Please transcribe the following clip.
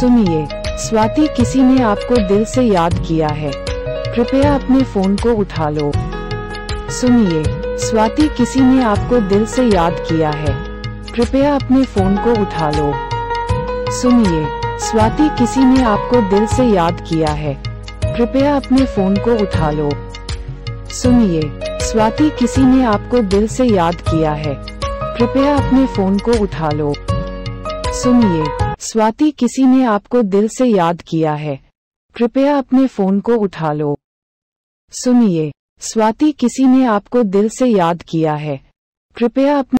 सुनिए। स्वाति किसी ने आपको दिल से याद किया है। कृपया अपने फ़ोन को उठा लो। सुनिए, स्वाति किसी ने आपको दिल से याद किया है। कृपया अपने फ़ोन को उठा लो। सुनिए, स्वाति किसी ने आपको दिल से याद किया है। कृपया अपने फ़ोन को उठा लो। सुनिए, स्वाति किसी ने आपको दिल से याद किया है। कृपया अपने फ़ोन को उठा लो। सुनिए स्वाति किसी ने आपको दिल से याद किया है। कृपया अपने फ़ोन को उठा लो। सुनिए, स्वाति किसी ने आपको दिल से याद किया है। कृपया अपने